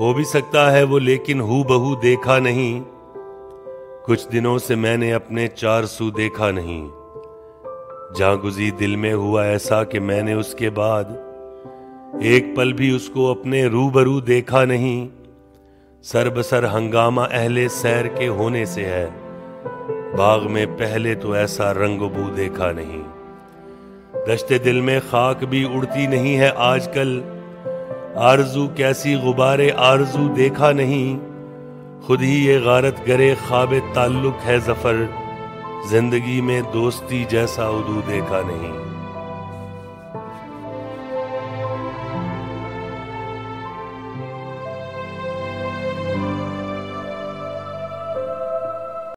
हो भी सकता है वो, लेकिन हु बहू देखा नहीं। कुछ दिनों से मैंने अपने चार सू देखा नहीं। जागुजी दिल में हुआ ऐसा कि मैंने उसके बाद एक पल भी उसको अपने रूबरू देखा नहीं। सरबसर हंगामा अहले सैर के होने से है। बाग में पहले तो ऐसा रंग देखा नहीं। दश्ते दिल में खाक भी उड़ती नहीं है आजकल। आरज़ू कैसी गुबारे आरज़ू देखा नहीं। खुद ही ये गारत गरे ख्वाब ताल्लुक है ज़फ़र। ज़िंदगी में दोस्ती जैसा उदू देखा नहीं।